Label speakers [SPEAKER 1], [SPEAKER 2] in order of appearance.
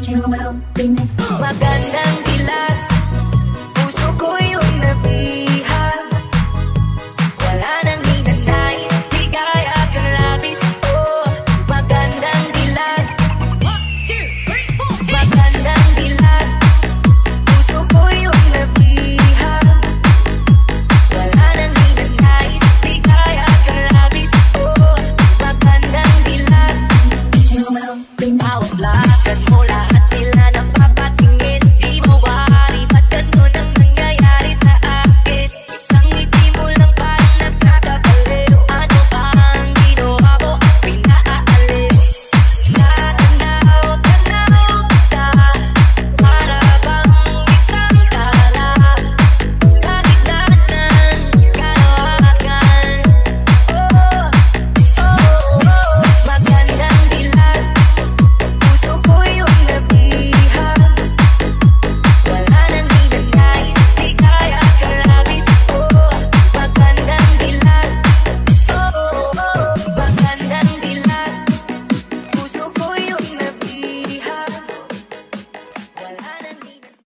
[SPEAKER 1] DJ Romeo, remix.
[SPEAKER 2] Magandang dilaw. أكد ملاحظ